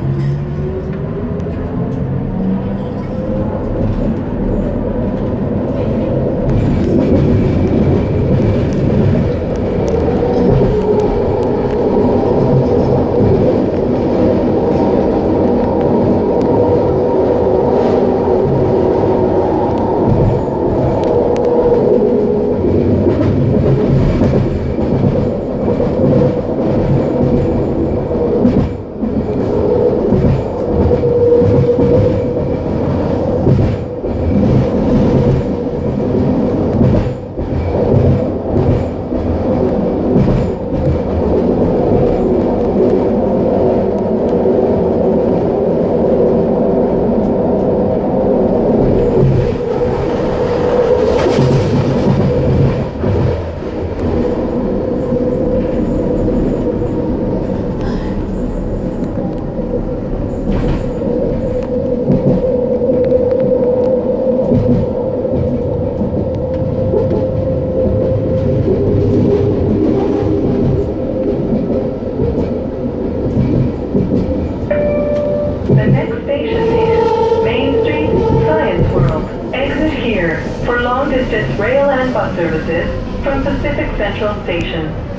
Okay. next station is Main Street Science World. Exit here for long distance rail and bus services from Pacific Central Station.